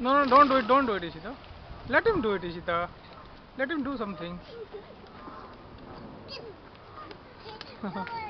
No, no, don't do it, don't do it, Ishita. Let him do it, Ishita. Let him do something.